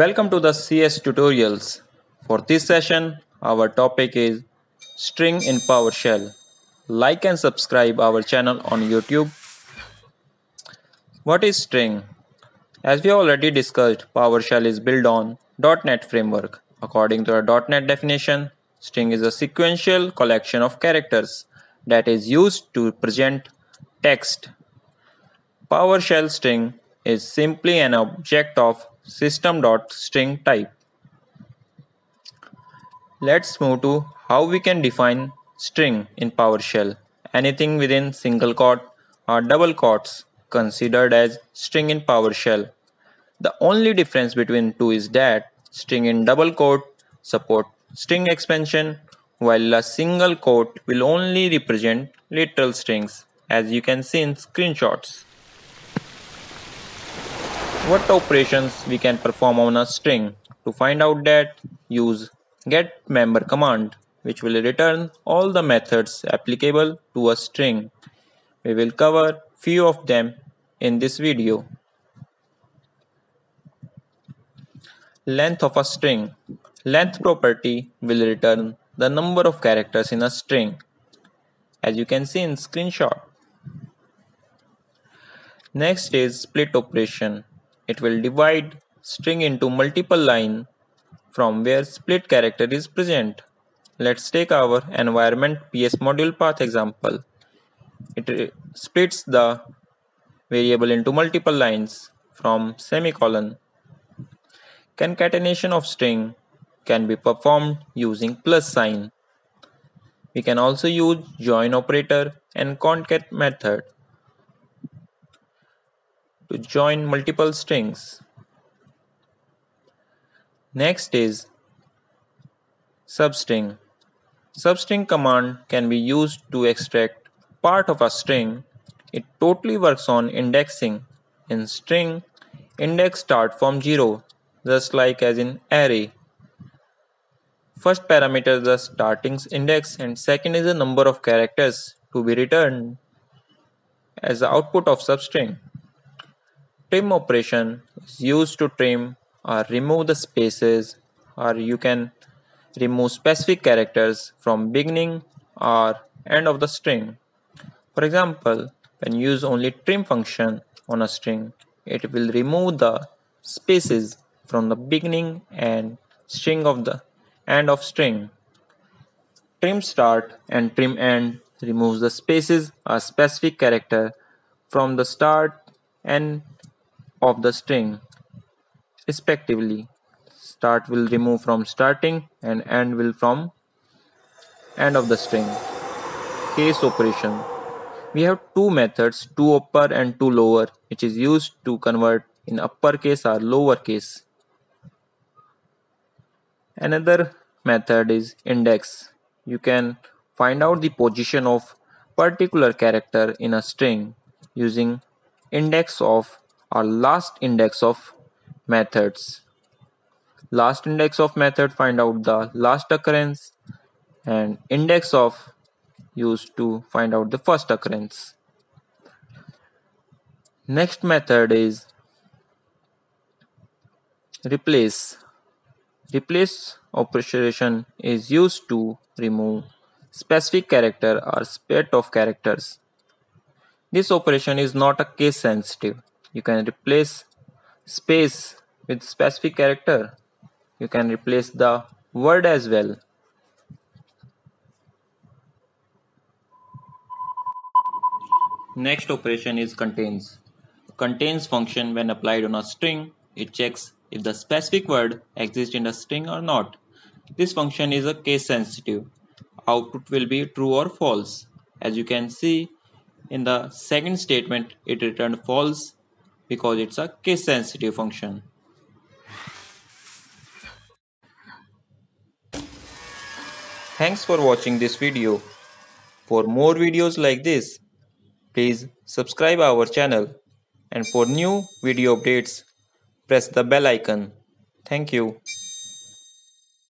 Welcome to the CS tutorials. For this session, our topic is string in PowerShell. Like and subscribe our channel on YouTube. What is string? As we already discussed, PowerShell is built on .NET framework. According to the .NET definition, string is a sequential collection of characters that is used to present text. PowerShell string is simply an object of system.string type. Let's move to how we can define string in PowerShell. Anything within single quote or double quotes considered as string in PowerShell. The only difference between two is that string in double quote support string expansion while a single quote will only represent literal strings as you can see in screenshots. What operations we can perform on a string? To find out that, use Get-Member command which will return all the methods applicable to a string. We will cover few of them in this video. Length of a string. Length property will return the number of characters in a string as you can see in screenshot. Next is split operation. It will divide string into multiple line from where split character is present. Let's take our environment PS module path example. It splits the variable into multiple lines from semicolon. Concatenation of string can be performed using plus sign. We can also use join operator and concat method to join multiple strings. Next is substring. Substring command can be used to extract part of a string. It totally works on indexing. In string, index start from 0, just like as in array. First parameter is the starting index and second is the number of characters to be returned as the output of substring. Trim operation is used to trim or remove the spaces or you can remove specific characters from beginning or end of the string. For example, when you use only trim function on a string, it will remove the spaces from the beginning and string of the end of string. Trim start and trim end removes the spaces or specific character from the start and of the string respectively. Start will remove from starting and end will from end of the string. Case operation. We have two methods, ToUpper and ToLower, which is used to convert in uppercase or lowercase. Another method is index. You can find out the position of particular character in a string using index of or last index of methods. Last index of method find out the last occurrence and index of used to find out the first occurrence. Next method is replace. Replace operation is used to remove specific character or set of characters. This operation is not a case sensitive. You can replace space with specific character. You can replace the word as well. Next operation is contains. Contains function when applied on a string, it checks if the specific word exists in the string or not. This function is a case sensitive. Output will be true or false. As you can see in the second statement, it returned false because it's a case sensitive function. Thanks for watching this video. For more videos like this, please subscribe our channel and for new video updates, press the bell icon. Thank you.